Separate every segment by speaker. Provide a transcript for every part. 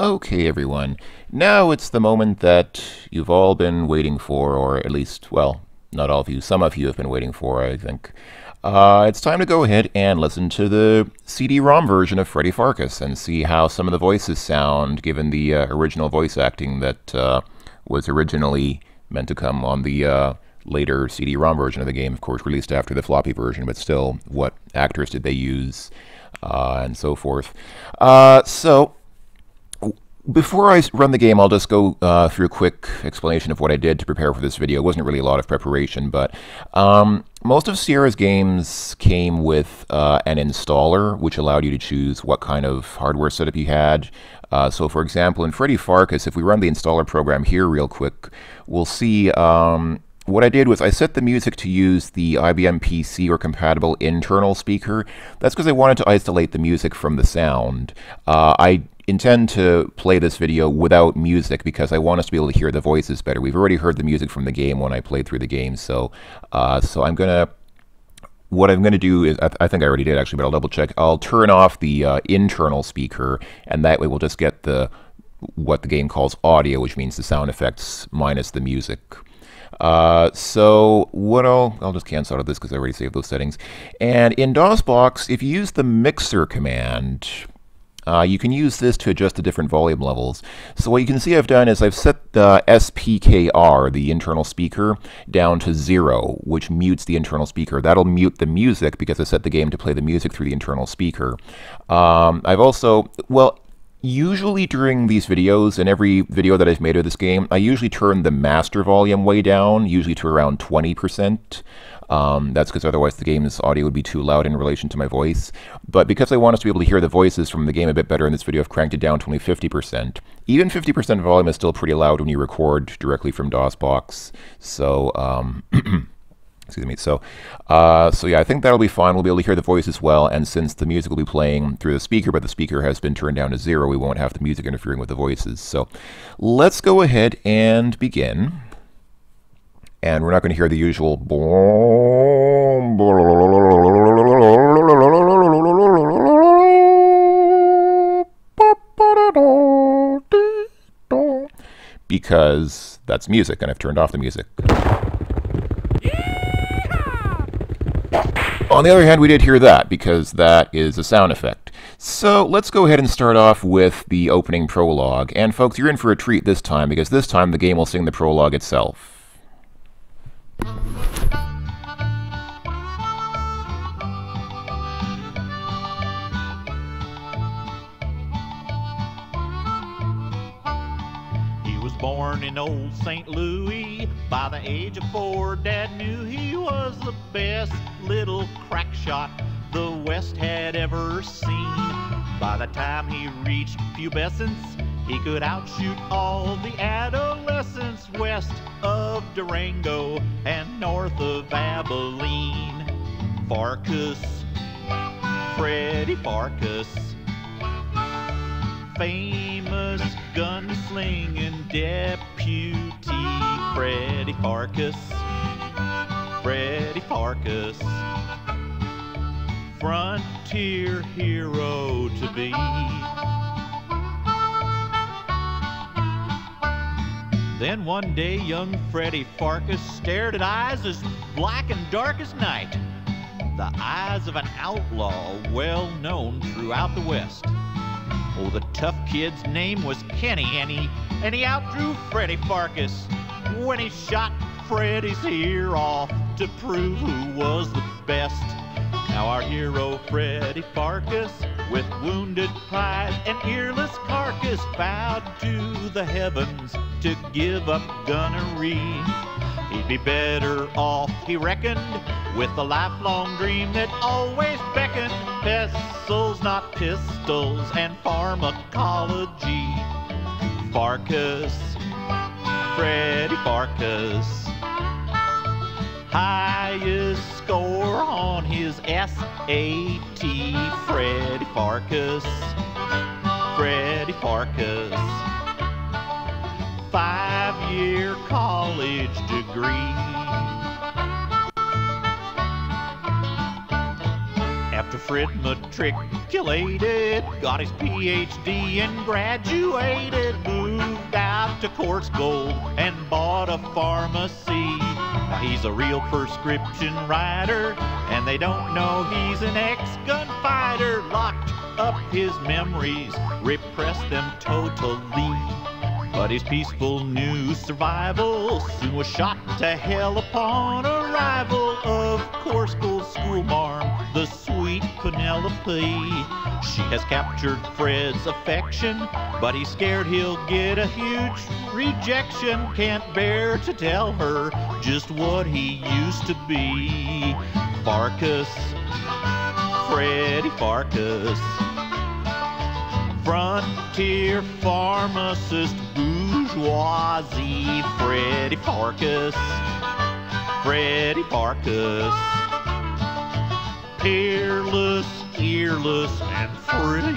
Speaker 1: Okay, everyone. Now it's the moment that you've all been waiting for, or at least, well, not all of you, some of you have been waiting for, I think. Uh, it's time to go ahead and listen to the CD-ROM version of Freddy Pharkas and see how some of the voices sound given the uh, original voice acting that uh, was originally meant to come on the uh, later CD-ROM version of the game, of course, released after the floppy version, but still, what actors did they use, uh, and so forth. Uh, so, before I run the game, I'll just go uh, through a quick explanation of what I did to prepare for this video. It wasn't really a lot of preparation, but um, most of Sierra's games came with uh, an installer, which allowed you to choose what kind of hardware setup you had. Uh, so, for example, in Freddy Pharkas, if we run the installer program here real quick, we'll see um, what I did was I set the music to use the IBM PC or compatible internal speaker. That's because I wanted to isolate the music from the sound. Uh, I intend to play this video without music because I want us to be able to hear the voices better. We've already heard the music from the game when I played through the game, so uh, so I'm gonna. What I'm going to do is, I, th I, think I already did actually, but I'll double check. I'll turn off the uh, internal speaker, and that way we'll just get the what the game calls audio, which means the sound effects minus the music. Uh, so what I'll, I'll just cancel out of this because I already saved those settings. And in DOSBox, if you use the mixer command, uh, you can use this to adjust the different volume levels. So what you can see I've done is I've set the SPKR, the internal speaker, down to zero, which mutes the internal speaker. That'll mute the music because I set the game to play the music through the internal speaker. Um, I've also, well, Usually during these videos, and every video that I've made of this game, I usually turn the master volume way down, usually to around 20%. Um, that's because otherwise the game's audio would be too loud in relation to my voice. But because I want us to be able to hear the voices from the game a bit better in this video, I've cranked it down to only 50%. Even 50% volume is still pretty loud when you record directly from DOSBox. So, um, excuse me. So, uh, so yeah, I think that'll be fine. We'll be able to hear the voice as well. And since the music will be playing through the speaker, but the speaker has been turned down to zero, we won't have the music interfering with the voices. So, let's go ahead and begin and we're not going to hear the usual because that's music and I've turned off the music. On the other hand, we did hear that because that is a sound effect. So let's go ahead and start off with the opening prologue. And folks, you're in for a treat this time because this time the game will sing the prologue itself.
Speaker 2: Born in old St. Louis. By the age of four, Dad knew he was the best little crack shot the West had ever seen. By the time he reached pubescence, he could outshoot all the adolescents west of Durango and north of Abilene. Pharkas, Freddy Pharkas, famous gunslinging deputy Freddy Pharkas, Freddy Pharkas, frontier hero to be. Then one day, young Freddy Pharkas stared at eyes as black and dark as night. The eyes of an outlaw well known throughout the West. Oh, the tough kid's name was Kenny, and he, and he outdrew Freddy Pharkas when he shot Freddy's ear off to prove who was the best. Now our hero Freddy Pharkas, with wounded pride and earless carcass, bowed to the heavens to give up gunnery. He'd be better off, he reckoned, with a lifelong dream that always beckoned pencils, not pistols, and pharmacology. Pharkas, Freddy Pharkas highest score on his SAT. Freddy Pharkas, Freddy Pharkas, five year college degree. After Fred matriculated, got his PhD and graduated, moved out to Coarse Gold and bought a pharmacy. Now he's a real prescription writer, and they don't know he's an ex-gunfighter. Locked up his memories, repressed them totally. But his peaceful new survival soon was shot to hell upon arrival of Coarse Gold school marm, the sweet Penelope. She has captured Fred's affection, but he's scared he'll get a huge rejection. Can't bear to tell her just what he used to be. Pharkas, Freddy Pharkas. Frontier pharmacist bourgeoisie Freddy Pharkas. Freddy Pharkas. Peerless, earless, and free.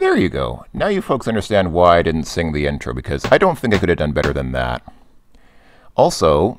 Speaker 1: There you go. Now you folks understand why I didn't sing the intro, because I don't think I could have done better than that. Also,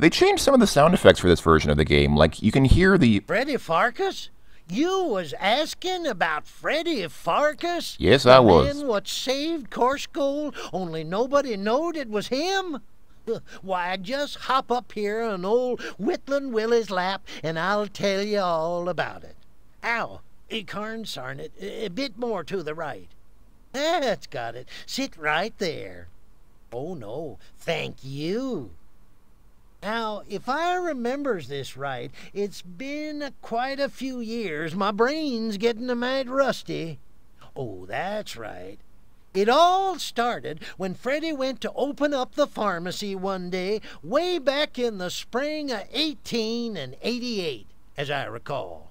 Speaker 1: they changed some of the sound effects for this version of the game. Like, you can hear the...
Speaker 3: Freddy Pharkas? You was asking about Freddy Pharkas?
Speaker 1: Yes, I was.
Speaker 3: man what saved Coarse Gold, only nobody knowed it was him? Why, just hop up here on old Whittlin' Willie's lap, and I'll tell you all about it. Ow, Carnsarn it, a bit more to the right. That's got it. Sit right there. Oh, no, thank you. Now, if I remembers this right, it's been quite a few years. My brain's getting a mad rusty. Oh, that's right. It all started when Freddy went to open up the pharmacy one day, way back in the spring of 1888, as I recall.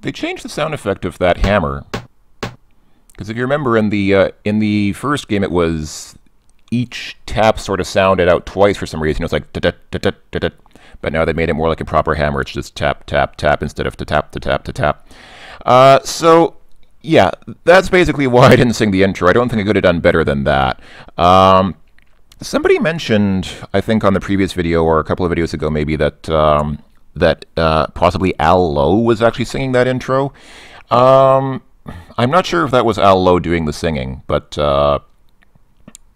Speaker 1: They changed the sound effect of that hammer. Because if you remember in the uh, in the first game, it was each tap sort of sounded out twice for some reason. It was like da da da da da da. But now they made it more like a proper hammer. It's just tap tap tap instead of to tap to tap to tap. Uh, so yeah, that's basically why I didn't sing the intro. I don't think I could have done better than that. Um, somebody mentioned, I think on the previous video or a couple of videos ago, maybe that um, that uh, possibly Al Lowe was actually singing that intro. Um, I'm not sure if that was Al Lowe doing the singing, but uh,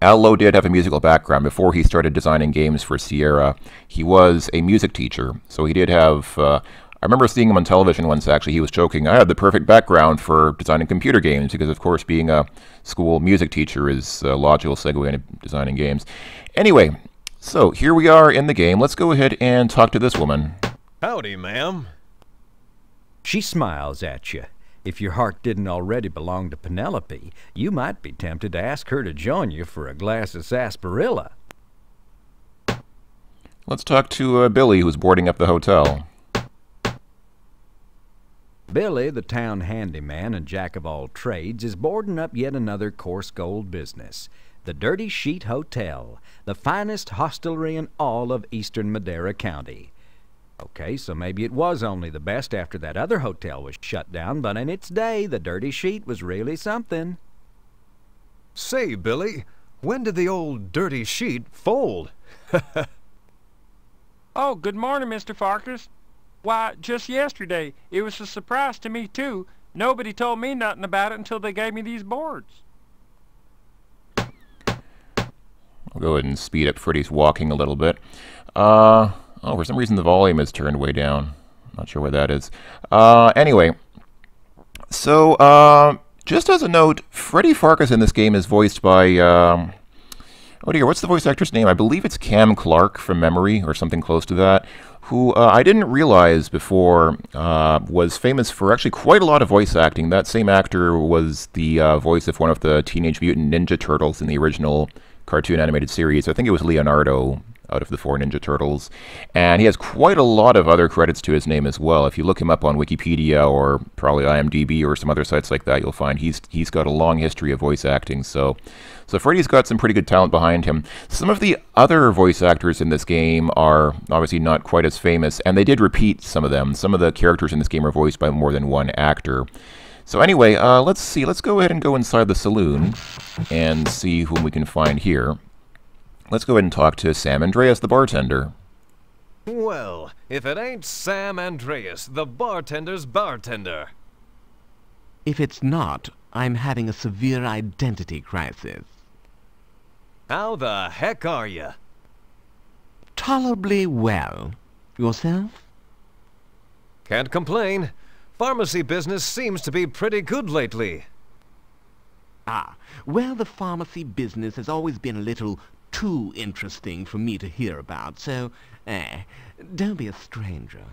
Speaker 1: Al Lowe did have a musical background. Before he started designing games for Sierra, he was a music teacher. So he did have. Uh, I remember seeing him on television once, actually. He was joking, I had the perfect background for designing computer games, because, of course, being a school music teacher is a logical segue into designing games. Anyway, so here we are in the game. Let's go ahead and talk to this woman.
Speaker 4: Howdy, ma'am.
Speaker 5: She smiles at you. If your heart didn't already belong to Penelope, you might be tempted to ask her to join you for a glass of sarsaparilla.
Speaker 1: Let's talk to uh, Billy, who's boarding up the hotel.
Speaker 5: Billy, the town handyman and jack of all trades, is boarding up yet another coarse gold business. The Dirty Sheet Hotel, the finest hostelry in all of eastern Madera County. Okay, so maybe it was only the best after that other hotel was shut down, but in its day, the Dirty Sheet was really something.
Speaker 4: Say, Billy, when did the old dirty sheet fold?
Speaker 6: Oh, good morning, Mr. Pharkas. Why, just yesterday. It was a surprise to me, too. Nobody told me nothing about it until they gave me these boards.
Speaker 1: I'll go ahead and speed up Freddy's walking a little bit. Uh, oh, for some reason the volume is turned way down. Not sure where that is. Uh, anyway, so uh, just as a note, Freddy Pharkas in this game is voiced by. Um, oh dear, what's the voice actor's name? I believe it's Cam Clarke from memory or something close to that. Who uh, I didn't realize before uh, was famous for actually quite a lot of voice acting. That same actor was the uh, voice of one of the Teenage Mutant Ninja Turtles in the original cartoon animated series. I think it was Leonardo out of the four Ninja Turtles. And he has quite a lot of other credits to his name as well. If you look him up on Wikipedia or probably IMDb or some other sites like that, you'll find he's he's got a long history of voice acting. So so Freddy's got some pretty good talent behind him. Some of the other voice actors in this game are obviously not quite as famous, and they did repeat some of them. Some of the characters in this game are voiced by more than one actor. So anyway, uh, let's see. Let's go ahead and go inside the saloon and see whom we can find here. Let's go ahead and talk to Sam Andreas, the bartender.
Speaker 4: Well, if it ain't Sam Andreas, the bartender's bartender.
Speaker 7: If it's not, I'm having a severe identity crisis.
Speaker 4: How the heck are you?
Speaker 7: Tolerably well. Yourself?
Speaker 4: Can't complain. Pharmacy business seems to be pretty good lately.
Speaker 7: Ah, well, the pharmacy business has always been a little too interesting for me to hear about, so, eh, don't be a stranger.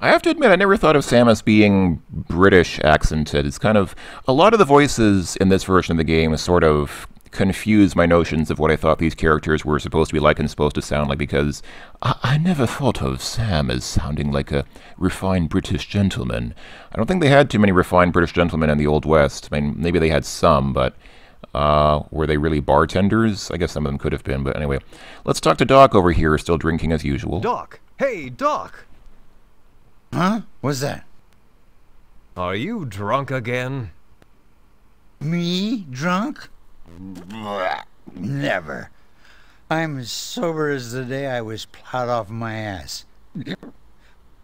Speaker 1: I have to admit, I never thought of Sam as being British accented. It's kind of a lot of the voices in this version of the game sort of confuse my notions of what I thought these characters were supposed to be like and supposed to sound like because I, I never thought of Sam as sounding like a refined British gentleman. I don't think they had too many refined British gentlemen in the Old West. I mean, maybe they had some, but uh, were they really bartenders? I guess some of them could have been, but anyway. Let's talk to Doc over here, still drinking as usual.
Speaker 4: Doc! Hey, Doc!
Speaker 8: Huh? What's that?
Speaker 4: Are you drunk again?
Speaker 8: Me? Drunk? Never. I'm as sober as the day I was plowed off my ass.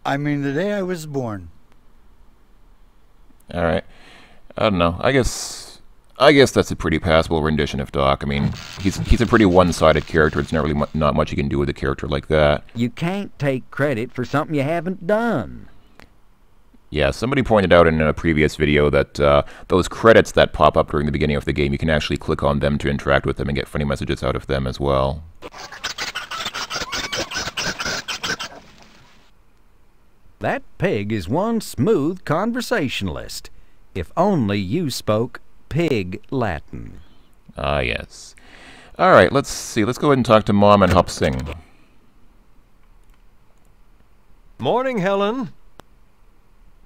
Speaker 8: I mean, the day I was born.
Speaker 1: All right. I don't know. I guess I guess that's a pretty passable rendition of Doc. I mean, he's he's a pretty one-sided character. It's not really mu- not much you can do with a character like that.
Speaker 5: You can't take credit for something you haven't done.
Speaker 1: Yeah, somebody pointed out in a previous video that uh, those credits that pop up during the beginning of the game, you can actually click on them to interact with them and get funny messages out of them as well.
Speaker 5: That pig is one smooth conversationalist. If only you spoke pig Latin.
Speaker 1: Ah, yes. All right, let's see. Let's go ahead and talk to Mom and Hop Sing.
Speaker 4: Morning, Helen.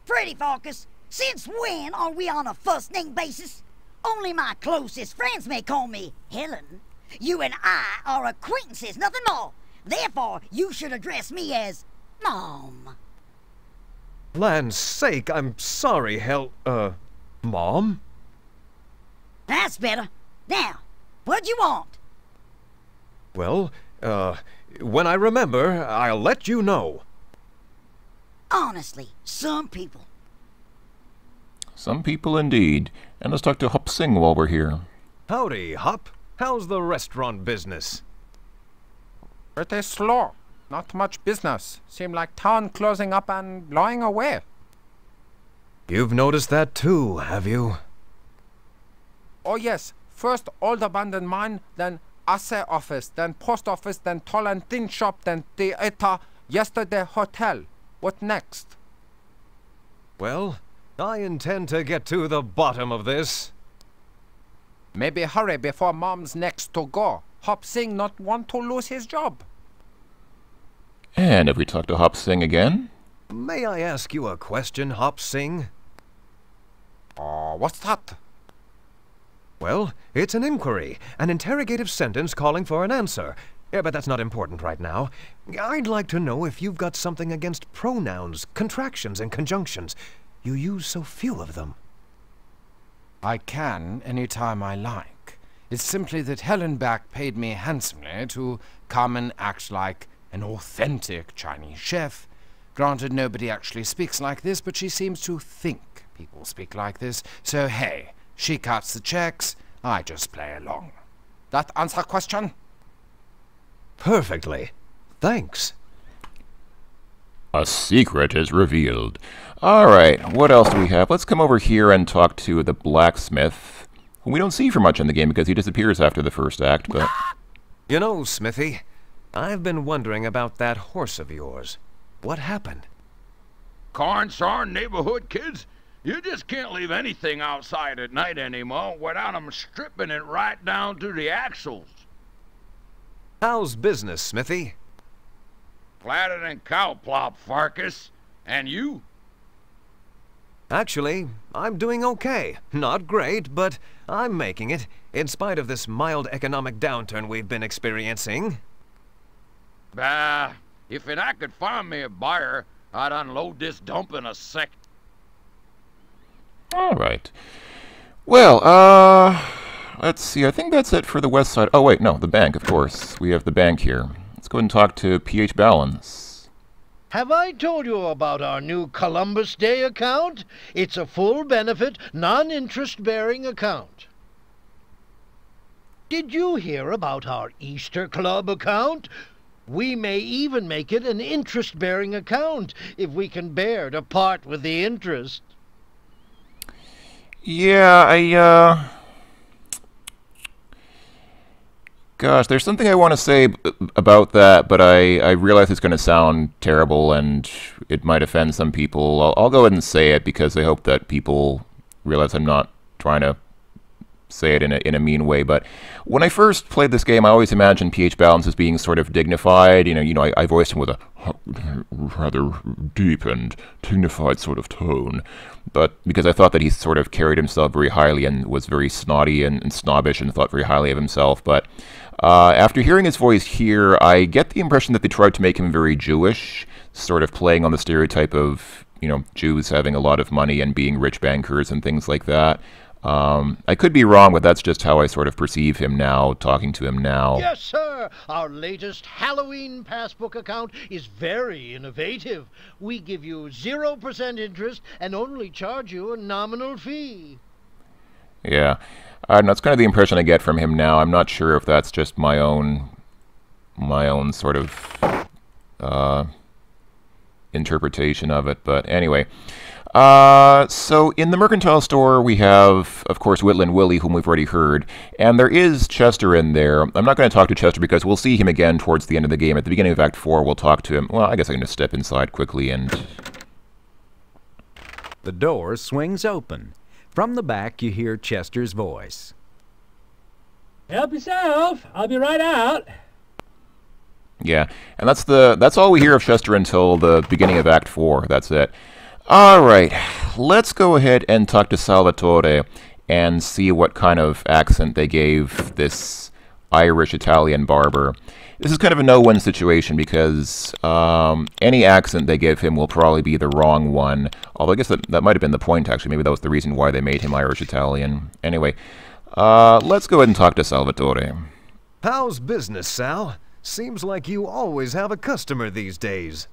Speaker 9: Freddy Pharkas, since when are we on a first name basis? Only my closest friends may call me Helen. You and I are acquaintances, nothing more. Therefore, you should address me as Mom.
Speaker 4: Land's sake, I'm sorry, Hel... Uh, Mom?
Speaker 9: That's better. Now, what do you want?
Speaker 4: Well, uh, when I remember, I'll let you know.
Speaker 9: Honestly, some people.
Speaker 1: Some people indeed. And let's talk to Hop Sing while we're here.
Speaker 4: Howdy, Hop. How's the restaurant business?
Speaker 6: Pretty slow. Not much business. Seem like town closing up and blowing away.
Speaker 4: You've noticed that too, have you?
Speaker 6: Oh yes, first old abandoned mine, then assay office, then post office, then toll and thin shop, then theater, yesterday hotel. What next?
Speaker 4: Well, I intend to get to the bottom of this.
Speaker 6: Maybe hurry before mom's next to go. Hop Sing not want to lose his job.
Speaker 1: And if we talk to Hop Sing again?
Speaker 4: May I ask you a question, Hop Sing?
Speaker 6: Oh, uh, what's that?
Speaker 4: Well, it's an inquiry, an interrogative sentence calling for an answer. Yeah, but that's not important right now. I'd like to know if you've got something against pronouns, contractions, and conjunctions. You use so few of them.
Speaker 10: I can any time I like. It's simply that Hellenbach paid me handsomely to come and act like an authentic Chinese chef. Granted, nobody actually speaks like this, but she seems to think people speak like this. So, hey, she cuts the checks, I just play along.
Speaker 6: That answer question?
Speaker 4: Perfectly. Thanks.
Speaker 1: A secret is revealed. All right, what else do we have? Let's come over here and talk to the blacksmith, who we don't see for much in the game because he disappears after the first act, but...
Speaker 4: You know, Smithy, I've been wondering about that horse of yours. What happened?
Speaker 11: Cornsarn neighborhood kids, you just can't leave anything outside at night anymore without 'em stripping it right down to the axles.
Speaker 4: How's business, Smithy?
Speaker 11: Flatter than cowplop, Pharkas. And you?
Speaker 4: Actually, I'm doing okay. Not great, but I'm making it, in spite of this mild economic downturn we've been experiencing.
Speaker 11: Bah, if I could find me a buyer, I'd unload this dump in a sec.
Speaker 1: All right. Well, uh, let's see. I think that's it for the west side. Oh, wait, no, the bank, of course. We have the bank here. Let's go ahead and talk to PH Balance.
Speaker 3: Have I told you about our new Columbus Day account? It's a full benefit, non interest bearing account. Did you hear about our Easter Club account? We may even make it an interest bearing account if we can bear to part with the interest.
Speaker 1: Yeah, I, uh... Gosh, there's something I want to say about that, but I, I realize it's going to sound terrible and it might offend some people. I'll, I'll go ahead and say it because I hope that people realize I'm not trying to say it in a, in a mean way. But when I first played this game, I always imagined PH Balance as being sort of dignified. You know, you know, I, I voiced him with a rather deep and dignified sort of tone. But because I thought that he sort of carried himself very highly and was very snotty and, and snobbish and thought very highly of himself. But uh, after hearing his voice here, I get the impression that they tried to make him very Jewish, sort of playing on the stereotype of, you know, Jews having a lot of money and being rich bankers and things like that. Um, I could be wrong, but that's just how I sort of perceive him now, talking to him now.
Speaker 3: Yes, sir. Our latest Halloween passbook account is very innovative. We give you 0% interest and only charge you a nominal fee.
Speaker 1: Yeah. I don't know, that's kind of the impression I get from him now. I'm not sure if that's just my own my own sort of uh, interpretation of it, but anyway. Uh, so in the mercantile store, we have, of course, Whittlin' Willie, whom we've already heard, and there is Chester in there. I'm not going to talk to Chester because we'll see him again towards the end of the game. At the beginning of Act 4, we'll talk to him. Well, I guess I can just step inside quickly and...
Speaker 5: The door swings open. From the back, you hear Chester's voice.
Speaker 12: Help yourself. I'll be right out.
Speaker 1: Yeah, and that's the that's all we hear of Chester until the beginning of Act 4. That's it. All right, let's go ahead and talk to Salvatore and see what kind of accent they gave this Irish Italian barber. This is kind of a no-win situation because um, any accent they give him will probably be the wrong one. Although I guess that, that might have been the point, actually. Maybe that was the reason why they made him Irish Italian. Anyway, uh, let's go ahead and talk to Salvatore.
Speaker 4: How's business, Sal? Seems like you always have a customer these days.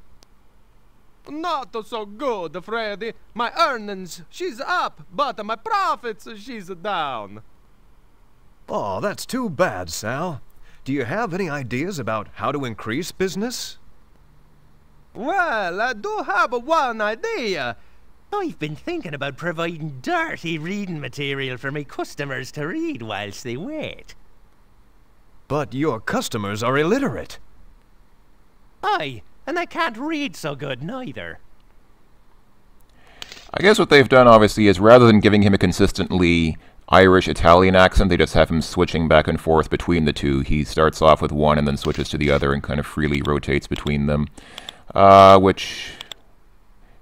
Speaker 13: Not so good, Freddy. My earnings, she's up, but my profits, she's down.
Speaker 4: Oh, that's too bad, Sal. Do you have any ideas about how to increase business?
Speaker 13: Well, I do have one idea. I've been thinking about providing dirty reading material for my customers to read whilst they wait.
Speaker 4: But your customers are illiterate.
Speaker 13: Aye, and they can't read so good neither.
Speaker 1: I guess what they've done, obviously, is rather than giving him a consistently Irish Italian accent, they just have him switching back and forth between the two. He starts off with one and then switches to the other and kind of freely rotates between them. Uh, which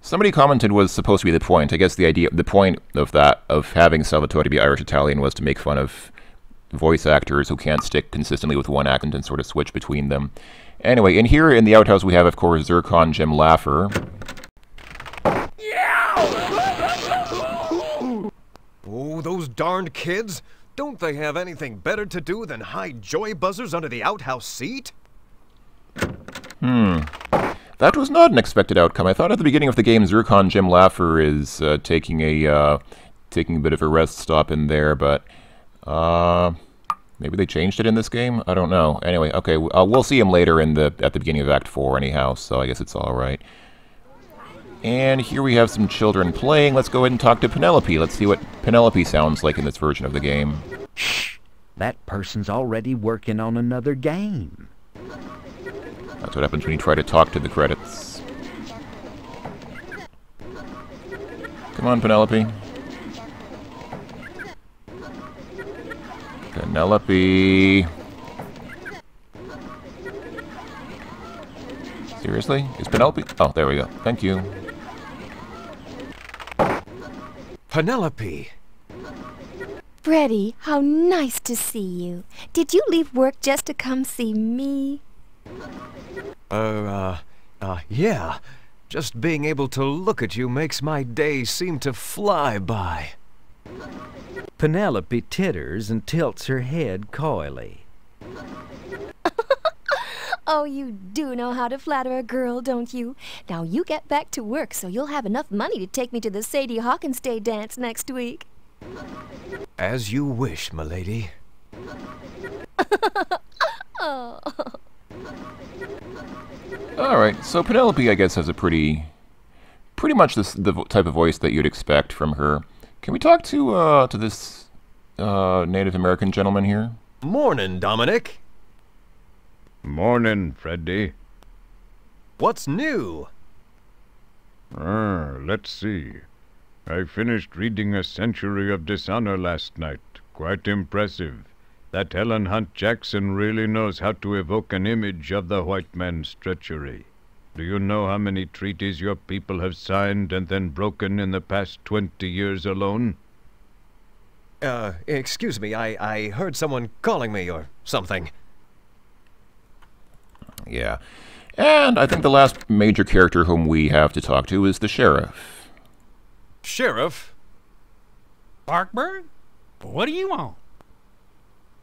Speaker 1: somebody commented was supposed to be the point. I guess the idea, the point of that, of having Salvatore be Irish Italian, was to make fun of voice actors who can't stick consistently with one accent and sort of switch between them. Anyway, in here in the outhouse we have, of course, Zircon Jim Laffer.
Speaker 4: Oh, those darned kids! Don't they have anything better to do than hide joy buzzers under the outhouse seat?
Speaker 1: Hmm. That was not an expected outcome. I thought at the beginning of the game Zircon Jim Laffer is uh, taking a uh, taking a bit of a rest stop in there, but uh, maybe they changed it in this game. I don't know. Anyway, okay, uh, we'll see him later in the at the beginning of Act Four, anyhow. So I guess it's all right. And here we have some children playing. Let's go ahead and talk to Penelope. Let's see what Penelope sounds like in this version of the game.
Speaker 5: Shh! That person's already working on another game.
Speaker 1: That's what happens when you try to talk to the credits. Come on, Penelope. Penelope. Seriously? Is Penelope? Oh, there we go. Thank you.
Speaker 4: Penelope!
Speaker 14: Freddy, how nice to see you. Did you leave work just to come see me?
Speaker 4: Uh, uh, uh, yeah. Just being able to look at you makes my day seem to fly by.
Speaker 5: Penelope titters and tilts her head coyly.
Speaker 14: Oh, you do know how to flatter a girl, don't you? Now you get back to work so you'll have enough money to take me to the Sadie Hawkins Day dance next week.
Speaker 4: As you wish, milady.
Speaker 14: Oh.
Speaker 1: All right, so Penelope, I guess, has a pretty, pretty much this the type of voice that you'd expect from her. Can we talk to uh to this uh Native American gentleman here?
Speaker 4: Morning, Dominic.
Speaker 15: Morning, Freddy.
Speaker 4: What's new?
Speaker 15: Ah, let's see. I finished reading A Century of Dishonor last night. Quite impressive. That Helen Hunt Jackson really knows how to evoke an image of the white man's treachery. Do you know how many treaties your people have signed and then broken in the past twenty years alone?
Speaker 4: Uh, excuse me, I, I heard someone calling me or something.
Speaker 1: Yeah. And I think the last major character whom we have to talk to is the sheriff.
Speaker 4: Sheriff?
Speaker 16: Parkburg? What do you want?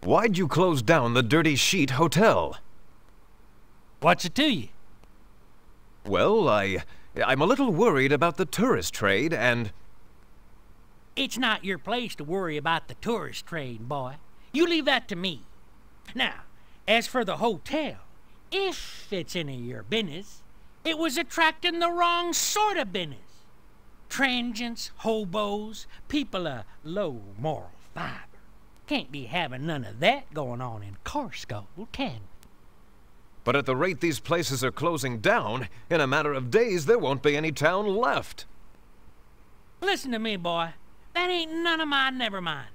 Speaker 4: Why'd you close down the Dirty Sheet Hotel?
Speaker 16: What's it to you?
Speaker 4: Well, I. I'm a little worried about the tourist trade and.
Speaker 16: It's not your place to worry about the tourist trade, boy. You leave that to me. Now, as for the hotel, if it's any of your business, it was attracting the wrong sort of business. Transients, hobos, people of low moral fiber. Can't be having none of that going on in Coarsegold, can we?
Speaker 4: But at the rate these places are closing down, in a matter of days there won't be any town left.
Speaker 16: Listen to me, boy. That ain't none of my never mind.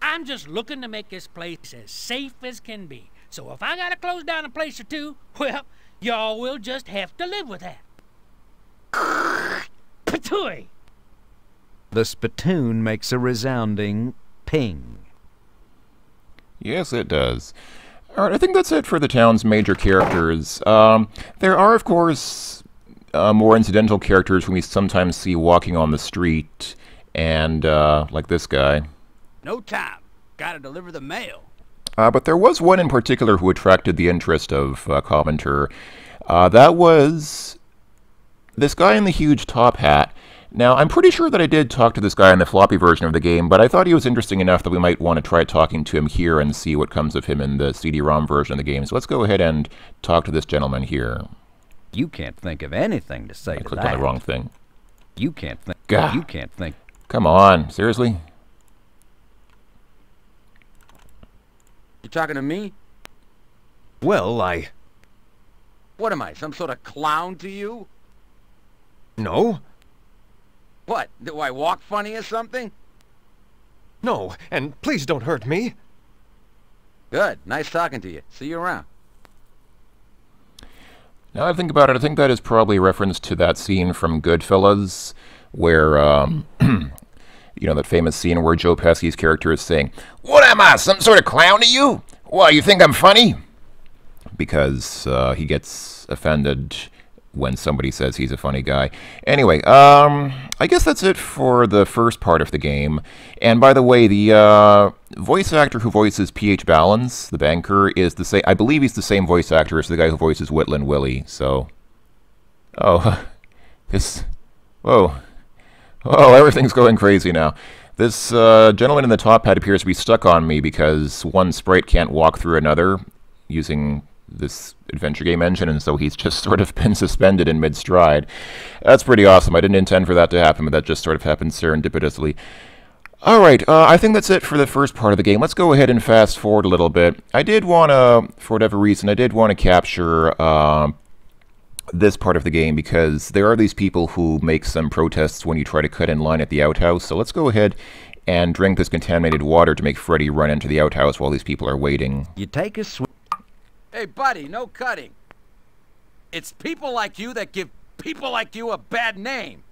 Speaker 16: I'm just looking to make this place as safe as can be. So if I gotta close down a place or two, well, y'all will just have to live with that. Patooey!
Speaker 5: The spittoon makes a resounding ping.
Speaker 1: Yes, it does. All right, I think that's it for the town's major characters. Um, there are, of course, uh, more incidental characters whom we sometimes see walking on the street, and uh, like this guy.
Speaker 17: No time. Gotta deliver the mail.
Speaker 1: Uh, but there was one in particular who attracted the interest of uh, Commenter. Uh, that was this guy in the huge top hat. Now, I'm pretty sure that I did talk to this guy in the floppy version of the game, but I thought he was interesting enough that we might want to try talking to him here and see what comes of him in the CD-ROM version of the game. So let's go ahead and talk to this gentleman here.
Speaker 5: You can't think of anything to say
Speaker 1: I
Speaker 5: to
Speaker 1: clicked
Speaker 5: that.
Speaker 1: on the wrong thing.
Speaker 5: You can't think.
Speaker 1: God.
Speaker 5: You can't think.
Speaker 1: Come on, seriously?
Speaker 17: You talking to me?
Speaker 4: Well, I.
Speaker 17: What am I, some sort of clown to you?
Speaker 4: No?
Speaker 17: What, do I walk funny or something?
Speaker 4: No, and please don't hurt me.
Speaker 17: Good, nice talking to you. See you around.
Speaker 1: Now I think about it, I think that is probably a reference to that scene from Goodfellas, where, um, you know, that famous scene where Joe Pesci's character is saying, What am I, some sort of clown to you? Why, you think I'm funny? Because uh, he gets offended when somebody says he's a funny guy. Anyway, um, I guess that's it for the first part of the game. And by the way, the uh, voice actor who voices P.H. Balance, the banker, is the same. I believe he's the same voice actor as the guy who voices Whittlin' Willie. So, oh, this, whoa, oh, everything's going crazy now. This uh, gentleman in the top hat appears to be stuck on me because one sprite can't walk through another using this adventure game engine, and so he's just sort of been suspended in mid stride. That's pretty awesome. I didn't intend for that to happen, but that just sort of happened serendipitously. All right, uh, I think that's it for the first part of the game. Let's go ahead and fast forward a little bit. I did want to, for whatever reason, I did want to capture uh, this part of the game because there are these people who make some protests when you try to cut in line at the outhouse. So let's go ahead and drink this contaminated water to make Freddy run into the outhouse while these people are waiting.
Speaker 5: You take a swig.
Speaker 17: Hey, buddy, no cutting. It's people like you that give people like you a bad name.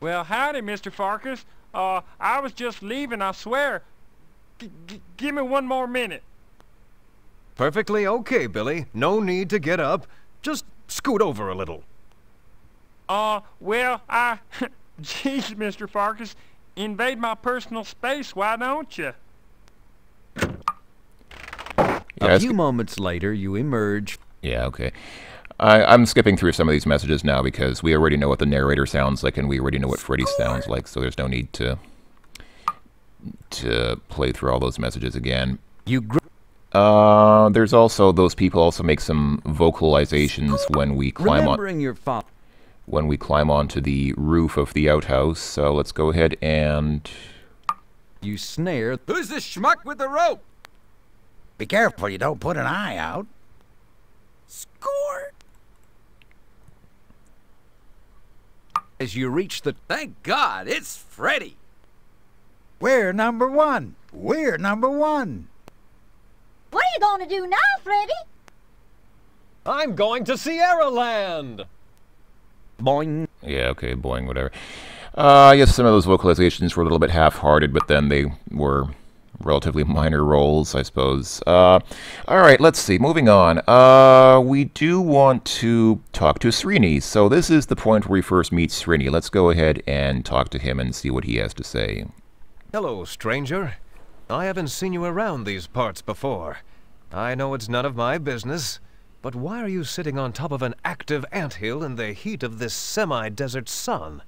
Speaker 18: Well, howdy, Mr. Pharkas. Uh, I was just leaving, I swear. G g give me one more minute.
Speaker 4: Perfectly okay, Billy. No need to get up. Just scoot over a little.
Speaker 18: Uh, well, I... Jeez, Mr. Pharkas, invade my personal space, why don't you?
Speaker 1: Yeah,
Speaker 5: a few moments later, you emerge.
Speaker 1: Yeah, okay. I, I'm skipping through some of these messages now because we already know what the narrator sounds like and we already know what Freddy sounds like, so there's no need to to play through all those messages again.
Speaker 5: You gr-
Speaker 1: uh, there's also those people also make some vocalizations when we climb on
Speaker 5: your father.
Speaker 1: when we climb onto the roof of the outhouse. So let's go ahead and
Speaker 5: You snare.
Speaker 17: Who's the schmuck with the rope?
Speaker 8: Be careful you don't put an eye out.
Speaker 17: Score!
Speaker 5: As you reach the.
Speaker 17: Thank God, it's Freddy.
Speaker 8: We're number one. We're number one.
Speaker 9: What are you gonna do now, Freddy?
Speaker 19: I'm going to Sierra Land.
Speaker 5: Boing.
Speaker 1: Yeah, okay, boing, whatever. Uh, I guess some of those vocalizations were a little bit half-hearted, but then they were relatively minor roles, I suppose. Uh, all right, let's see. Moving on. Uh, we do want to talk to Srini, so this is the point where we first meet Srini. Let's go ahead and talk to him and see what he has to say.
Speaker 4: Hello, stranger. I haven't seen you around these parts before. I know it's none of my business, but why are you sitting on top of an active anthill in the heat of this semi-desert sun?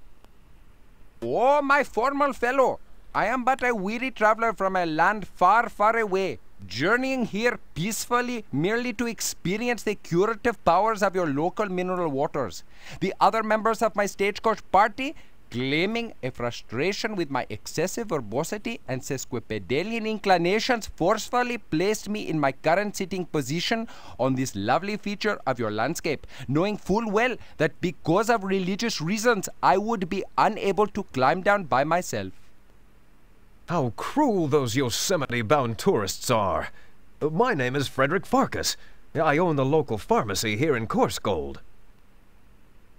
Speaker 17: Oh, my formal fellow, I am but a weary traveler from a land far, far away, journeying here peacefully merely to experience the curative powers of your local mineral waters. The other members of my stagecoach party claiming a frustration with my excessive verbosity and sesquipedalian inclinations forcefully placed me in my current sitting position on this lovely feature of your landscape, knowing full well that because of religious reasons I would be unable to climb down by myself.
Speaker 4: How cruel those Yosemite-bound tourists are. My name is Frederick Pharkas. I own the local pharmacy here in Coarsegold.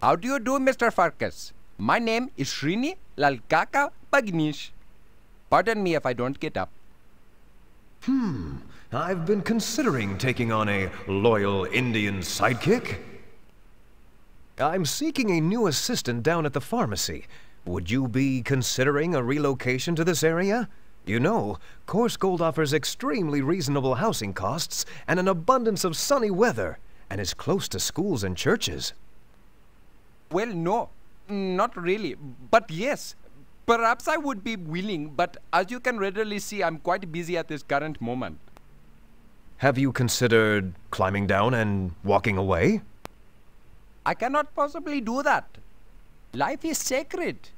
Speaker 17: How do you do, Mr. Pharkas? My name is Srini Lalkaka Bagnish. Pardon me if I don't get up.
Speaker 4: Hmm, I've been considering taking on a loyal Indian sidekick. I'm seeking a new assistant down at the pharmacy. Would you be considering a relocation to this area? You know, Coarsegold offers extremely reasonable housing costs and an abundance of sunny weather, and is close to schools and churches.
Speaker 17: Well, no, not really. But yes, perhaps I would be willing, but as you can readily see, I'm quite busy at this current moment.
Speaker 4: Have you considered climbing down and walking away?
Speaker 17: I cannot possibly do that. Life is sacred.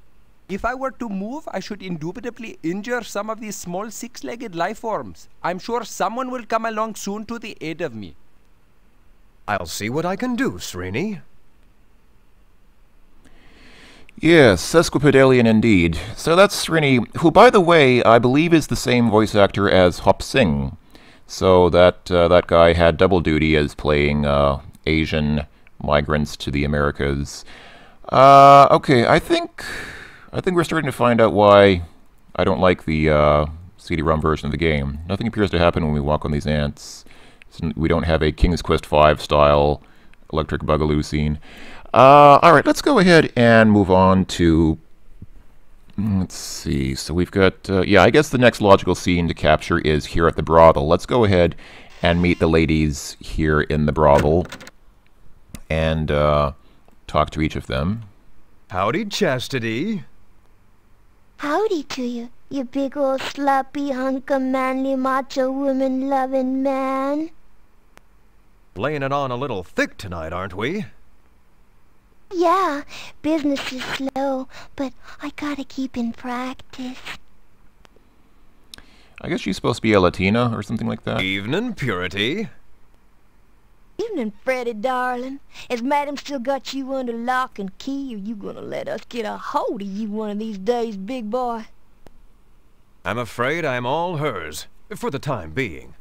Speaker 17: If I were to move, I should indubitably injure some of these small six legged life forms. I'm sure someone will come along soon to the aid of me.
Speaker 4: I'll see what I can do, Srini.
Speaker 1: Yes, sesquipedalian indeed. So that's Srini, who, by the way, I believe is the same voice actor as Hop Sing. So that uh, that guy had double duty as playing uh, Asian migrants to the Americas. Uh, okay, I think I think we're starting to find out why I don't like the uh, CD-ROM version of the game. Nothing appears to happen when we walk on these ants. We don't have a King's Quest V style electric bugaloo scene. Uh, all right, let's go ahead and move on to. mm, Let's see. So we've got. Uh, yeah, I guess the next logical scene to capture is here at the brothel. Let's go ahead and meet the ladies here in the brothel and uh, talk to each of them.
Speaker 4: Howdy, Chastity.
Speaker 14: Howdy to you, you big old sloppy hunk of manly macho woman loving man.
Speaker 4: Laying it on a little thick tonight, aren't we?
Speaker 14: Yeah, business is slow, but I gotta keep in practice.
Speaker 1: I guess she's supposed to be a Latina or something like that.
Speaker 4: Evening, Purity.
Speaker 14: Evening, Freddy, darling. Has Madam still got you under lock and key, or you gonna let us get a hold of you one of these days, big boy?
Speaker 4: I'm afraid I'm all hers, for the time being.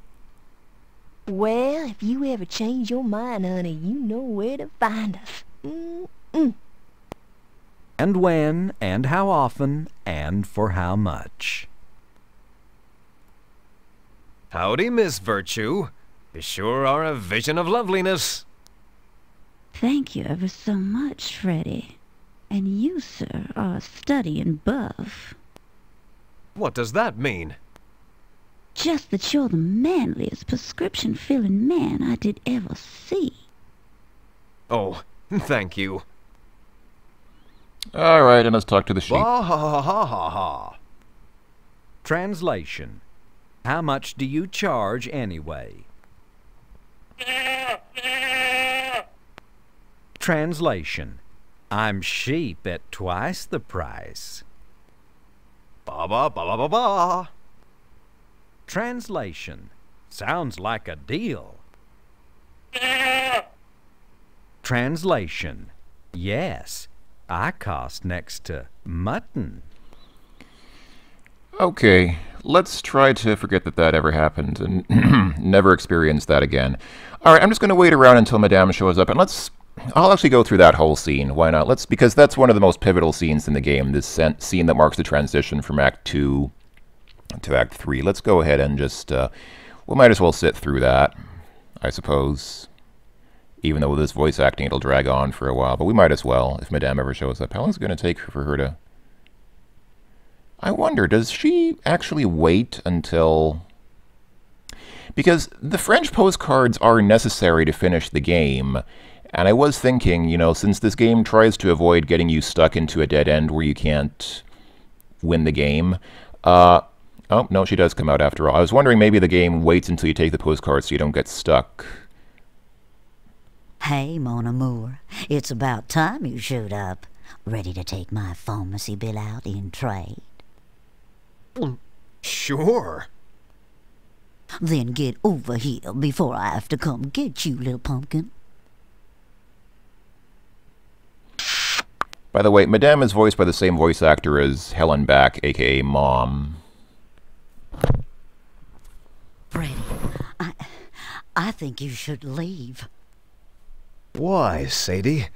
Speaker 14: Well, if you ever change your mind, honey, you know where to find us. Mm-mm.
Speaker 5: And when, and how often, and for how much.
Speaker 4: Howdy, Miss Virtue. You sure are a vision of loveliness.
Speaker 20: Thank you ever so much, Freddy. And you, sir, are a study in buff.
Speaker 4: What does that mean?
Speaker 20: Just that you're the manliest prescription-filling man I did ever see.
Speaker 4: Oh, thank you.
Speaker 1: All right, and let's talk to the sheep.
Speaker 5: Bah ha ha ha ha ha. Translation. How much do you charge anyway? Translation. I'm sheep at twice the price.
Speaker 4: Ba ba ba ba ba ba.
Speaker 5: Translation. Sounds like a deal. Translation. Yes, I cost next to mutton.
Speaker 1: Okay, let's try to forget that that ever happened and never experience that again. All right, I'm just going to wait around until Madame shows up, and let's. I'll actually go through that whole scene. Why not? Let's because that's one of the most pivotal scenes in the game. This scene that marks the transition from Act Two to Act Three. Let's go ahead and just. Uh, we might as well sit through that, I suppose. Even though with this voice acting, it'll drag on for a while, but we might as well if Madame ever shows up. How long is it going to take for her to? I wonder, does she actually wait until. Because the French postcards are necessary to finish the game, and I was thinking, you know, since this game tries to avoid getting you stuck into a dead end where you can't win the game. Uh, oh, no, she does come out after all. I was wondering maybe the game waits until you take the postcards so you don't get stuck.
Speaker 9: Hey, Mon Amour, it's about time you showed up. Ready to take my pharmacy bill out in trade?
Speaker 4: Sure.
Speaker 9: Then get over here before I have to come get you, little pumpkin.
Speaker 1: By the way, Madame is voiced by the same voice actor as Helen Back, aka Mom.
Speaker 9: Freddy, I, I think you should leave.
Speaker 4: Why, Sadie?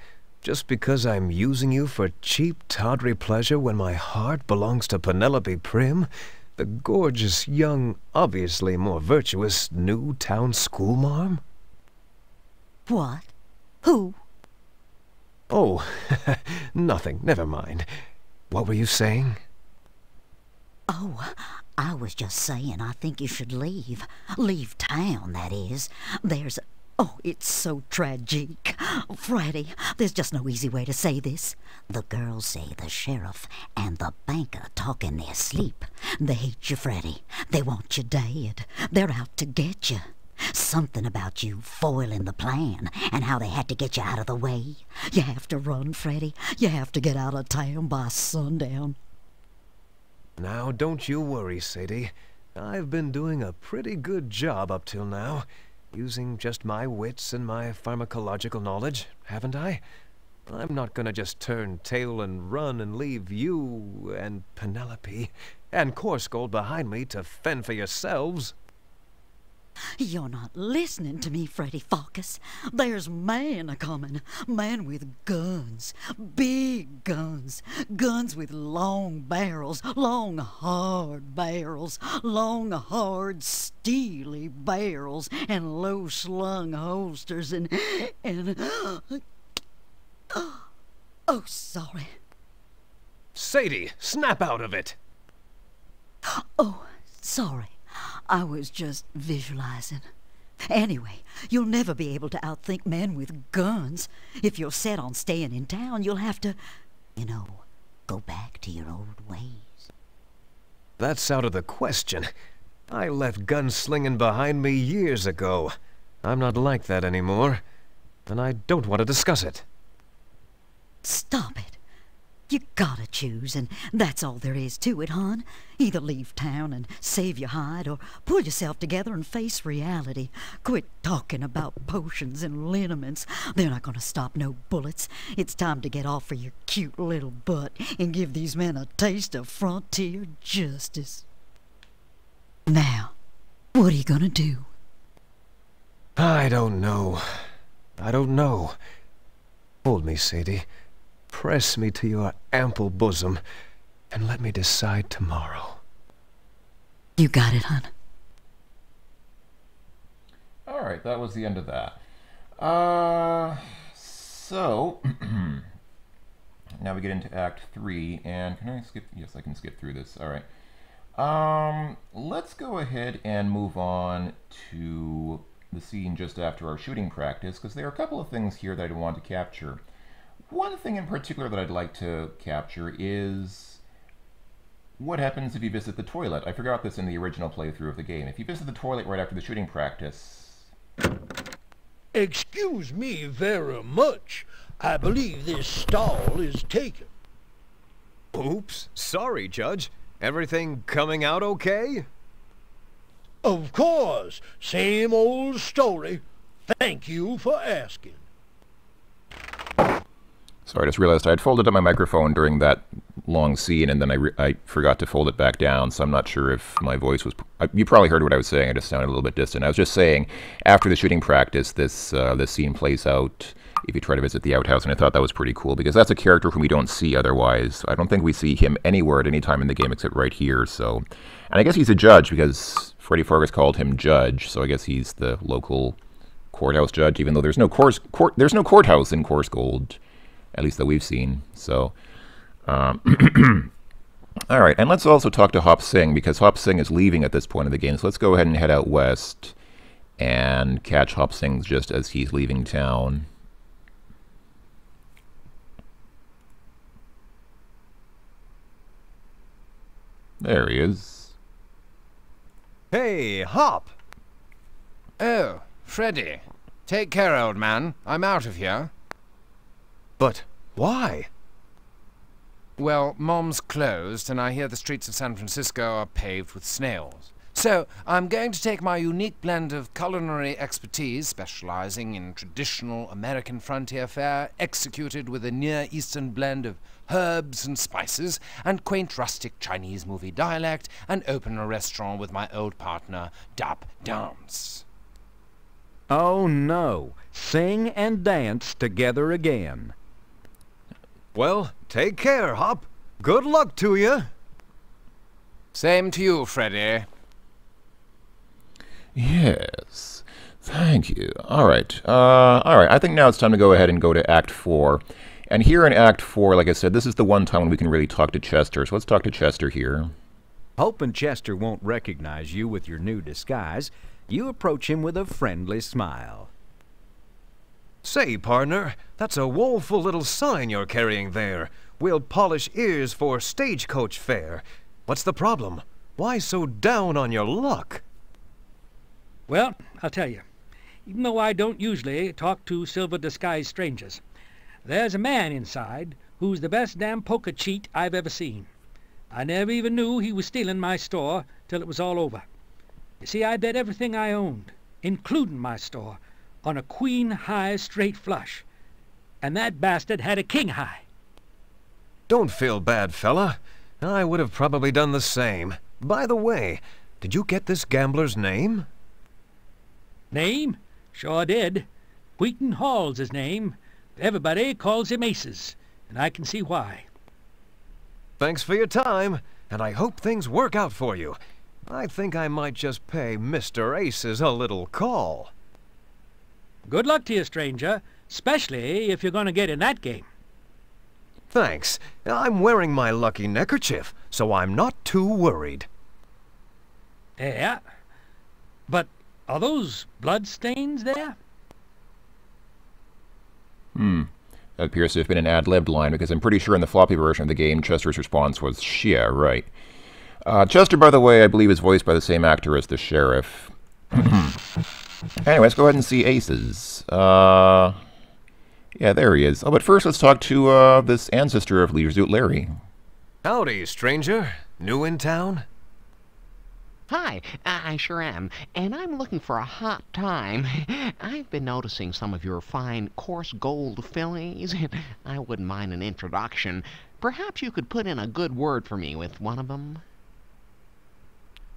Speaker 4: Just because I'm using you for cheap, tawdry pleasure when my heart belongs to Penelope Prim, the gorgeous, young, obviously more virtuous new town schoolmarm?
Speaker 9: What? Who?
Speaker 4: Oh, nothing. Never mind. What were you saying?
Speaker 9: Oh, I was just saying I think you should leave. Leave town, that is. There's... Oh, it's so tragic. Freddy, there's just no easy way to say this. The girls say the sheriff and the banker talk in their sleep. They hate you, Freddy. They want you dead. They're out to get you. Something about you foiling the plan and how they had to get you out of the way. You have to run, Freddy. You have to get out of town by sundown.
Speaker 4: Now, don't you worry, Sadie. I've been doing a pretty good job up till now, using just my wits and my pharmacological knowledge, haven't I? I'm not gonna just turn tail and run and leave you and Penelope and Coarsegold behind me to fend for yourselves.
Speaker 9: You're not listening to me, Freddy Pharkas. There's man a comin'. Man with guns. Big guns. Guns with long barrels. Long, hard barrels. Long, hard, steely barrels. And low slung holsters and. and. Oh, sorry.
Speaker 4: Sadie, snap out of it!
Speaker 9: Oh, sorry. I was just visualizing. Anyway, you'll never be able to outthink men with guns. If you're set on staying in town, you'll have to, you know, go back to your old ways.
Speaker 4: That's out of the question. I left gunslinging behind me years ago. I'm not like that anymore. And I don't want to discuss it.
Speaker 9: You gotta choose, and that's all there is to it, hon. Either leave town and save your hide, or pull yourself together and face reality. Quit talking about potions and liniments. They're not gonna stop no bullets. It's time to get off of your cute little butt and give these men a taste of frontier justice. Now, what are you gonna do?
Speaker 4: I don't know. I don't know. Hold me, Sadie. Press me to your ample bosom, and let me decide tomorrow.
Speaker 9: You got it, hon.
Speaker 1: All right, that was the end of that. Uh, so now we get into Act Three, and can I skip? Yes, I can skip through this. All right. Um, let's go ahead and move on to the scene just after our shooting practice, because there are a couple of things here that I want to capture. One thing in particular that I'd like to capture is what happens if you visit the toilet. I forgot this in the original playthrough of the game. If you visit the toilet right after the shooting practice...
Speaker 3: Excuse me very much. I believe this stall is taken.
Speaker 4: Oops. Sorry, Judge. Everything coming out okay?
Speaker 3: Of course. Same old story. Thank you for asking.
Speaker 1: Sorry, I just realized I had folded up my microphone during that long scene, and then I, I forgot to fold it back down, so I'm not sure if my voice was... You probably heard what I was saying, I just sounded a little bit distant. I was just saying, after the shooting practice, this, uh, this scene plays out if you try to visit the outhouse, and I thought that was pretty cool, because that's a character whom we don't see otherwise. I don't think we see him anywhere at any time in the game except right here, so... And I guess he's a judge, because Freddy Pharkas called him Judge, so I guess he's the local courthouse judge, even though there's no course, court, there's no courthouse in Coarsegold at least that we've seen. So, um, all right, and let's also talk to Hop Sing because Hop Sing is leaving at this point of the game. So let's go ahead and head out west and catch Hop Sing just as he's leaving town. There he is.
Speaker 4: Hey, Hop!
Speaker 17: Oh, Freddy. Take care, old man. I'm out of here.
Speaker 4: But why?
Speaker 17: Well, Mom's closed, and I hear the streets of San Francisco are paved with snails. So, I'm going to take my unique blend of culinary expertise, specializing in traditional American frontier fare, executed with a Near Eastern blend of herbs and spices, and quaint rustic Chinese movie dialect, and open a restaurant with my old partner, Dap Dance.
Speaker 5: Oh no, sing and dance together again.
Speaker 4: Well, take care, Hop. Good luck to you.
Speaker 17: Same to you, Freddy.
Speaker 1: Yes. Thank you. All right. Uh, all right. I think now it's time to go ahead and go to Act 4. And here in Act 4, like I said, this is the one time when we can really talk to Chester. So let's talk to Chester here.
Speaker 5: Hoping Chester won't recognize you with your new disguise, you approach him with a friendly smile.
Speaker 4: Say, partner, that's a woeful little sign you're carrying there. We'll polish ears for stagecoach fare. What's the problem? Why so down on your luck?
Speaker 16: Well, I'll tell you. Even though I don't usually talk to silver disguised strangers, there's a man inside who's the best damn poker cheat I've ever seen. I never even knew he was stealing my store till it was all over. You see, I bet everything I owned, including my store, on a queen high straight flush. And that bastard had a king high.
Speaker 4: Don't feel bad, fella. I would have probably done the same. By the way, did you get this gambler's name?
Speaker 16: Name? Sure did. Wheaton Hall's his name. Everybody calls him Aces, and I can see why.
Speaker 4: Thanks for your time, and I hope things work out for you. I think I might just pay Mr. Aces a little call.
Speaker 16: Good luck to you, stranger, especially if you're going to get in that game.
Speaker 4: Thanks. I'm wearing my lucky neckerchief, so I'm not too worried.
Speaker 16: Yeah. But are those blood stains there?
Speaker 1: Hmm. That appears to have been an ad-libbed line, because I'm pretty sure in the floppy version of the game, Chester's response was, yeah, right. Uh, Chester, by the way, I believe is voiced by the same actor as the sheriff. anyway, let's go ahead and see Aces. Uh, yeah, there he is. Oh, but first let's talk to uh, this ancestor of Leisure Suit Larry.
Speaker 4: Howdy, stranger. New in town?
Speaker 7: Hi, I sure am, and I'm looking for a hot time. I've been noticing some of your fine Coarsegold fillies, and I wouldn't mind an introduction. Perhaps you could put in a good word for me with one of them.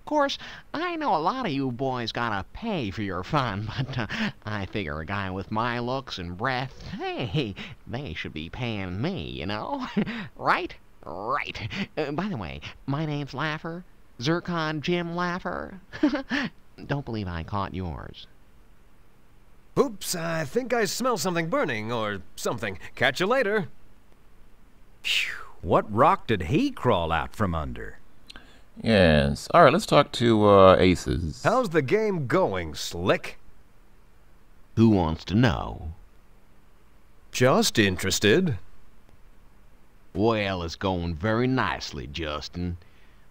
Speaker 7: Of course, I know a lot of you boys gotta pay for your fun, but uh, I figure a guy with my looks and breath, hey, they should be paying me, you know? right? Right. Uh, by the way, my name's Laffer. Zircon Jim Laffer. Don't believe I caught yours.
Speaker 4: Oops, I think I smell something burning or something. Catch you later.
Speaker 5: Phew, what rock did he crawl out from under?
Speaker 1: Yes. All right, let's talk to uh, Aces.
Speaker 4: How's the game going, Slick?
Speaker 7: Who wants to know?
Speaker 4: Just interested.
Speaker 7: Well, it's going very nicely, Justin.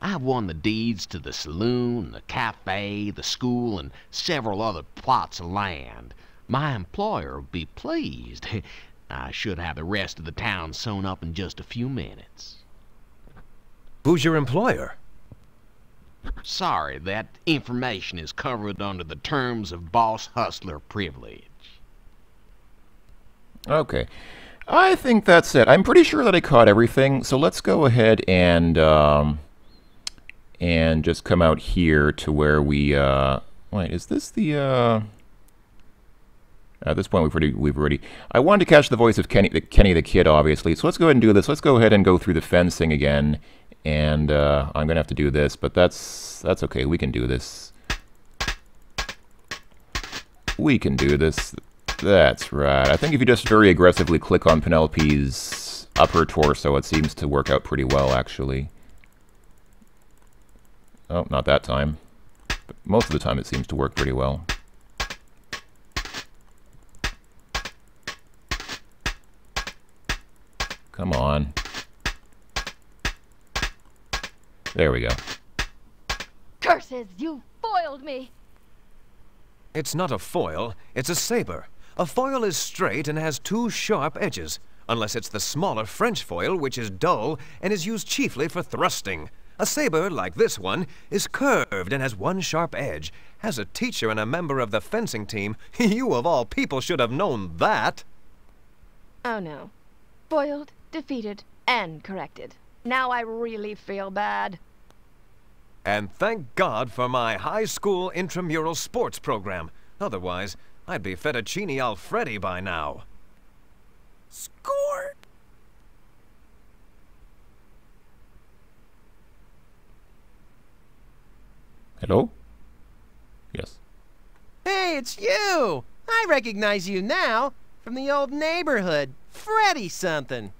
Speaker 7: I've won the deeds to the saloon, the cafe, the school, and several other plots of land. My employer will be pleased. I should have the rest of the town sewn up in just a few minutes.
Speaker 4: Who's your employer?
Speaker 7: Sorry, that information is covered under the terms of boss hustler privilege.
Speaker 1: Okay. I think that's it. I'm pretty sure that I caught everything, so let's go ahead and um, and just come out here to where we uh, wait. Is this the uh, at this point we've already we've already I wanted to catch the voice of Kenny the Kenny the Kid obviously. So let's go ahead and do this. Let's go ahead and go through the fencing again, and uh, I'm gonna have to do this, but that's that's okay. We can do this. We can do this. That's right. I think if you just very aggressively click on Penelope's upper torso, it seems to work out pretty well, actually. Oh, not that time. But most of the time it seems to work pretty well. Come on. There we go.
Speaker 14: Curses, you foiled me!
Speaker 4: It's not a foil, it's a saber. A foil is straight and has two sharp edges, unless it's the smaller French foil, which is dull and is used chiefly for thrusting. A saber, like this one, is curved and has one sharp edge. As a teacher and a member of the fencing team, you of all people should have known that.
Speaker 14: Oh no. Foiled, defeated, and corrected. Now I really feel bad.
Speaker 4: And thank God for my high school intramural sports program. Otherwise, I'd be fettuccine alfredo by now.
Speaker 13: Score!
Speaker 1: Hello? Yes.
Speaker 13: Hey, it's you! I recognize you now from the old neighborhood. Freddy something.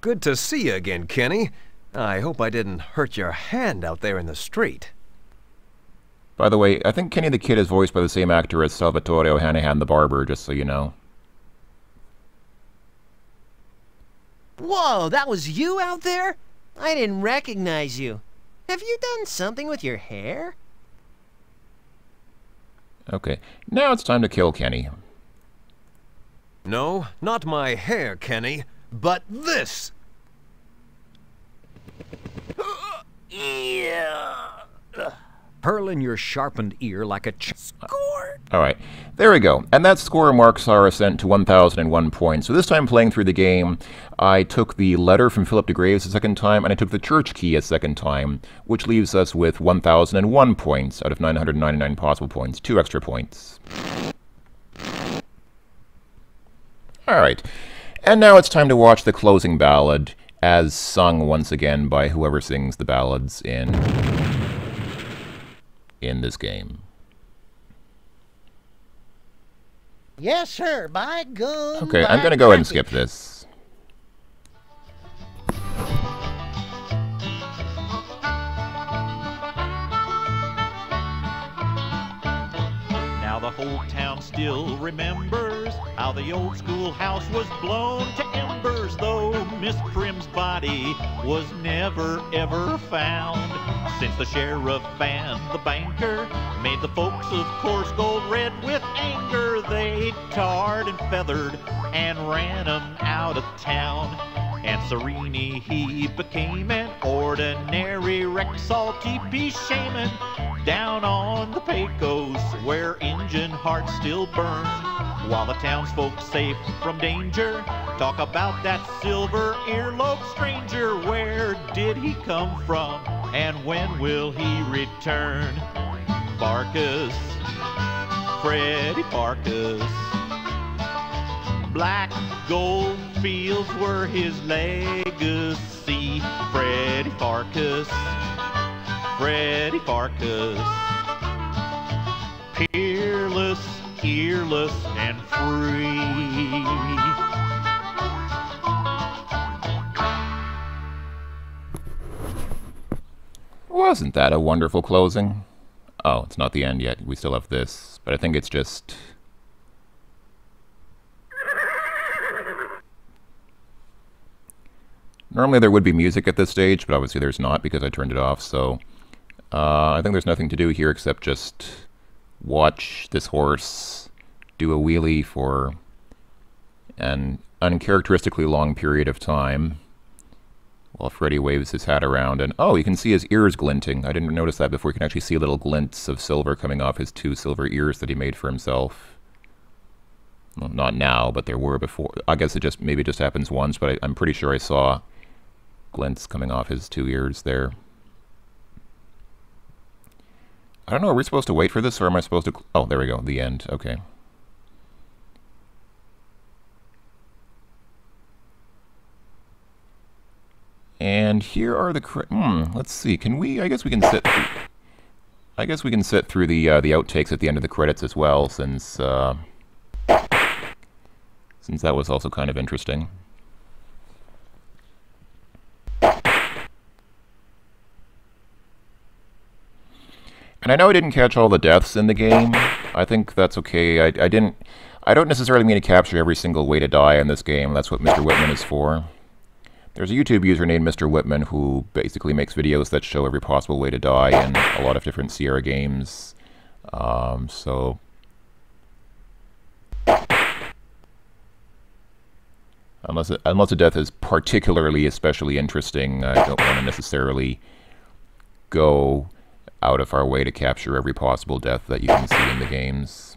Speaker 4: Good to see you again, Kenny. I hope I didn't hurt your hand out there in the street.
Speaker 1: By the way, I think Kenny the Kid is voiced by the same actor as Salvatore O'Hanahan the Barber, just so you know.
Speaker 13: Whoa, that was you out there? I didn't recognize you. Have you done something with your hair?
Speaker 1: Okay, now it's time to kill Kenny.
Speaker 4: No, not my hair, Kenny, but this!
Speaker 5: Hurling your sharpened ear like a ch-
Speaker 1: All right, there we go. And that score marks our ascent to 1,001 points. So this time playing through the game, I took the letter from Philip de Graves a second time, and I took the church key a second time, which leaves us with 1,001 points out of 999 possible points. Two extra points. All right, and now it's time to watch the closing ballad, as sung once again by whoever sings the ballads in in this game.
Speaker 3: Yes, sir. By gum.
Speaker 1: Okay, I'm going to go ahead and skip this.
Speaker 2: The whole town still remembers how the old schoolhouse was blown to embers, though Miss Prim's body was never ever found. Since the sheriff and the banker made the folks of Coarsegold red with anger, they tarred and feathered and ran 'em out of town. And Serini, he became an ordinary Rexall TP shaman down on the Pecos where engine hearts still burn. While the townsfolk safe from danger talk about that silver earlobe stranger. Where did he come from and when will he return? Pharkas, Freddy Pharkas. Black gold fields were his legacy. Freddy Pharkas, Freddy Pharkas. Peerless earless and free.
Speaker 1: Wasn't that a wonderful closing? Oh, it's not the end yet. We still have this, but I think it's just. Normally there would be music at this stage, but obviously there's not because I turned it off, so uh, I think there's nothing to do here except just watch this horse do a wheelie for an uncharacteristically long period of time while Freddy waves his hat around. And oh, you can see his ears glinting. I didn't notice that before. You can actually see little glints of silver coming off his two silver ears that he made for himself. Well, not now, but there were before. I guess it just maybe just happens once, but I, I'm pretty sure I saw glints coming off his two ears there. I don't know, are we supposed to wait for this, or am I supposed to... Oh, there we go, the end, okay. And here are the... Hmm, let's see, can we... I guess we can sit... I guess we can sit through the uh, the outtakes at the end of the credits as well, since... Uh, since that was also kind of interesting. And I know I didn't catch all the deaths in the game. I think that's okay. I, I didn't... I don't necessarily mean to capture every single way to die in this game. That's what Mr. Whitman is for. There's a YouTube user named Mr. Whitman who basically makes videos that show every possible way to die in a lot of different Sierra games. Um, so... Unless, unless a death is particularly especially interesting, I don't want to necessarily go out of our way to capture every possible death that you can see in the games.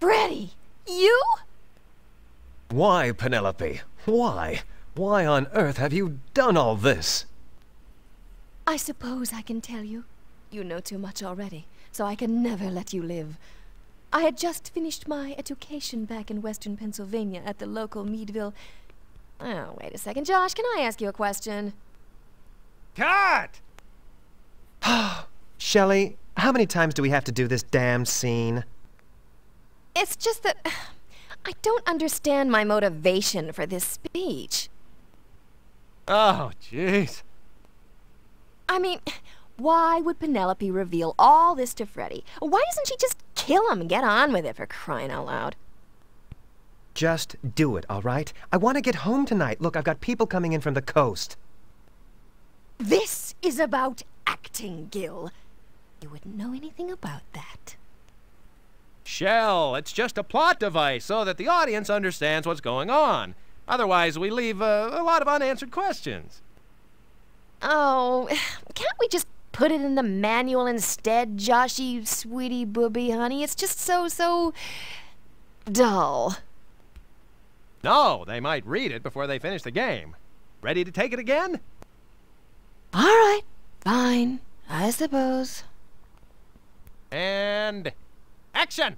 Speaker 21: Freddy, you?
Speaker 4: Why, Penelope? Why? Why on earth have you done all this?
Speaker 14: I suppose I can tell you. You know too much already, so I can never let you live. I had just finished my education back in western Pennsylvania at the local Meadville. Oh, wait a second, Josh, can I ask you a question?
Speaker 4: Cut! Shelley, how many times do we have to do this damn scene?
Speaker 14: It's just that I don't understand my motivation for this speech.
Speaker 19: Oh, jeez.
Speaker 14: I mean, why would Penelope reveal all this to Freddy? Why doesn't she just kill him and get on with it for crying out loud?
Speaker 4: Just do it, all right? I want to get home tonight. Look, I've got people coming in from the coast.
Speaker 14: This is about acting, Gil. You wouldn't know anything about that.
Speaker 19: Shell, it's just a plot device so that the audience understands what's going on. Otherwise, we leave uh, a lot of unanswered questions.
Speaker 14: Oh, can't we just put it in the manual instead, Joshy, sweetie, booby, honey? It's just so, so dull.
Speaker 19: No, they might read it before they finish the game. Ready to take it again?
Speaker 14: All right, fine, I suppose.
Speaker 19: And action!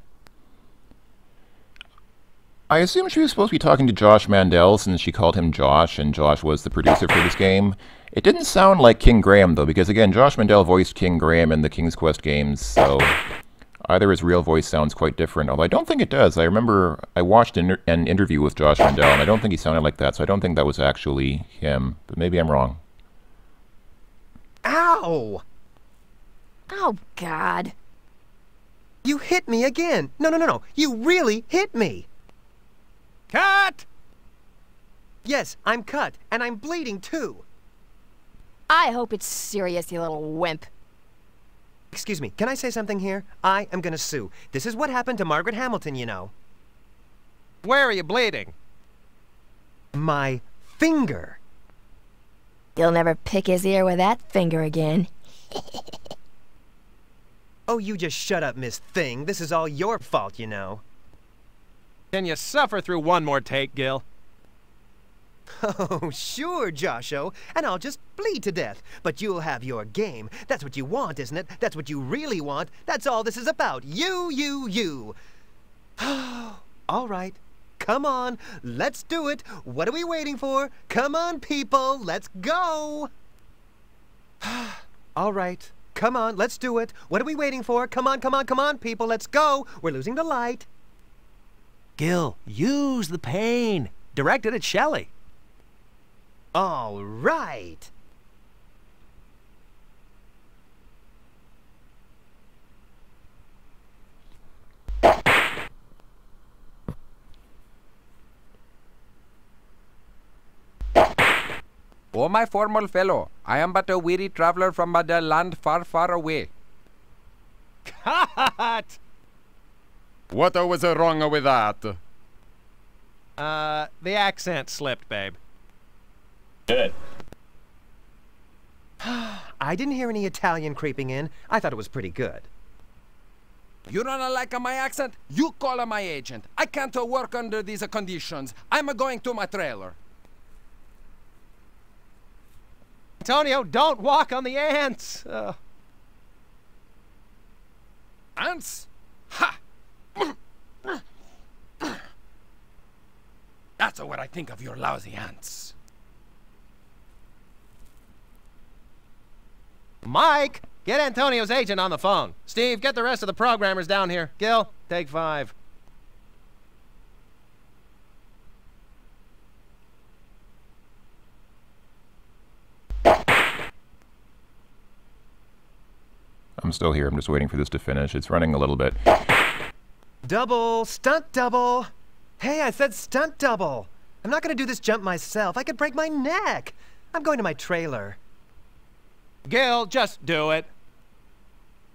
Speaker 1: I assume she was supposed to be talking to Josh Mandel since she called him Josh and Josh was the producer for this game. It didn't sound like King Graham though, because again, Josh Mandel voiced King Graham in the King's Quest games, so either his real voice sounds quite different, although I don't think it does. I remember I watched an, an interview with Josh Mandel and I don't think he sounded like that, so I don't think that was actually him, but maybe I'm wrong.
Speaker 4: Ow!
Speaker 14: Oh, God.
Speaker 4: You hit me again. No, no, no, no. You really hit me.
Speaker 19: Cut!
Speaker 4: Yes, I'm cut, and I'm bleeding too.
Speaker 14: I hope it's serious, you little wimp.
Speaker 4: Excuse me, can I say something here? I am gonna sue. This is what happened to Margaret Hamilton, you know.
Speaker 19: Where are you bleeding?
Speaker 4: My finger.
Speaker 14: You'll never pick his ear with that finger again.
Speaker 4: oh, you just shut up, Miss Thing. This is all your fault, you know.
Speaker 19: Can you suffer through one more take, Gil?
Speaker 4: Oh, sure, Josho, and I'll just bleed to death. But you'll have your game. That's what you want, isn't it? That's what you really want. That's all this is about. You, you, you. all right. Come on, let's do it. What are we waiting for? Come on, people, let's go. All right, come on, let's do it. What are we waiting for? Come on, come on, come on, people, let's go. We're losing the light. Gil, use the pain. Directed at Shelley. All right.
Speaker 17: Oh, my formal fellow, I am but a weary traveler from a land far, far away.
Speaker 19: Cut!
Speaker 11: What was wrong with that?
Speaker 19: Uh, the accent slipped, babe.
Speaker 11: Good.
Speaker 4: I didn't hear any Italian creeping in. I thought it was pretty good.
Speaker 17: You don't like my accent? You call my agent. I can't work under these conditions. I'm going to my trailer.
Speaker 19: Antonio, don't walk on the ants! Uh.
Speaker 17: Ants? Ha! That's what I think of your lousy ants.
Speaker 19: Mike, get Antonio's agent on the phone. Steve, get the rest of the programmers down here. Gil, take five.
Speaker 1: I'm still here. I'm just waiting for this to finish. It's running a little bit.
Speaker 4: Double, stunt double. Hey, I said stunt double. I'm not going to do this jump myself. I could break my neck. I'm going to my trailer.
Speaker 19: Gil, just do it.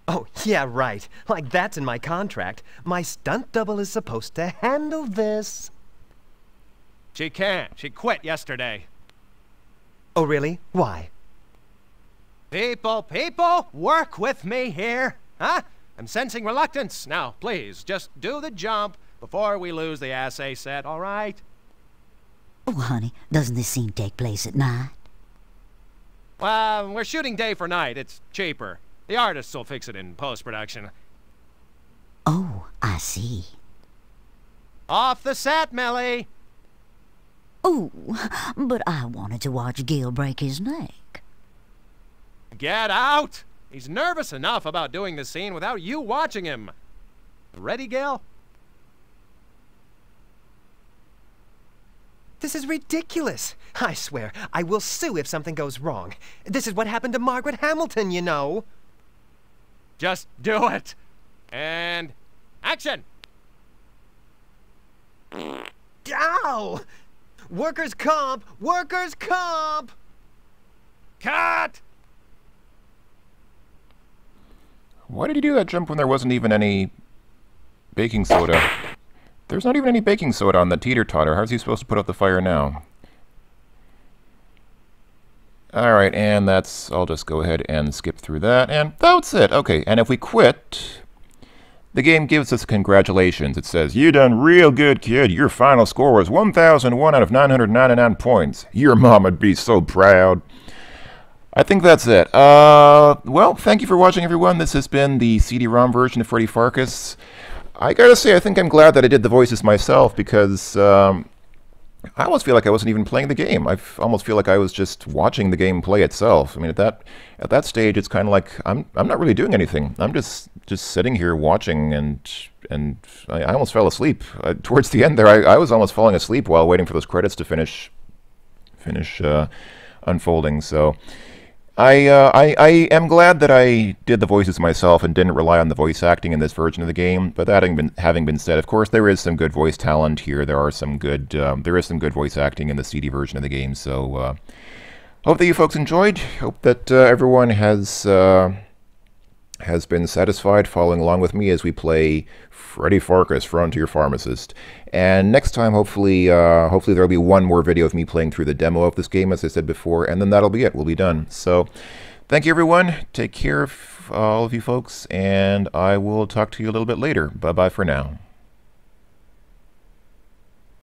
Speaker 4: Oh, yeah, right. Like that's in my contract. My stunt double is supposed to handle this.
Speaker 19: She can't. She quit yesterday.
Speaker 4: Oh, really? Why?
Speaker 19: People, people, work with me here. Huh? I'm sensing reluctance. Now, please, just do the jump before we lose the assay set, all right?
Speaker 9: Oh, honey, doesn't this scene take place at night?
Speaker 19: Well, we're shooting day for night. It's cheaper. The artists will fix it in post-production.
Speaker 9: Oh, I see.
Speaker 19: Off the set, Millie!
Speaker 9: Oh, but I wanted to watch Gil break his neck.
Speaker 19: Get out! He's nervous enough about doing the scene without you watching him. Ready, Gil?
Speaker 4: This is ridiculous. I swear, I will sue if something goes wrong. This is what happened to Margaret Hamilton, you know.
Speaker 19: Just do it. And action!
Speaker 4: Ow! Workers' comp! Workers' comp!
Speaker 19: Cut!
Speaker 1: Why did you do that jump when there wasn't even any baking soda? There's not even any baking soda on the teeter-totter. How's he supposed to put out the fire now? Alright, and that's... I'll just go ahead and skip through that, and that's it. Okay, and if we quit, the game gives us congratulations. It says, You done real good, kid. Your final score was 1,001 out of 999 points. Your mom would be so proud. I think that's it. Uh, well, thank you for watching, everyone. This has been the CD-ROM version of Freddy Pharkas. I gotta say, I think I'm glad that I did the voices myself because um, I almost feel like I wasn't even playing the game. I almost feel like I was just watching the game play itself. I mean, at that at that stage, it's kind of like I'm I'm not really doing anything. I'm just just sitting here watching, and and I, I almost fell asleep uh, towards the end there. I, I was almost falling asleep while waiting for those credits to finish finish uh, unfolding. So. I, uh, I, I am glad that I did the voices myself and didn't rely on the voice acting in this version of the game. But that having been, having been said, of course, there is some good voice talent here. There are some good um, there is some good voice acting in the CD version of the game. So uh, hope that you folks enjoyed. Hope that uh, everyone has uh, has been satisfied following along with me as we play Freddy Pharkas, Frontier Pharmacist. And next time, hopefully, uh, hopefully there'll be one more video of me playing through the demo of this game, as I said before, and then that'll be it. We'll be done. So, thank you, everyone. Take care, of all of you folks, and I will talk to you a little bit later. Bye-bye for now.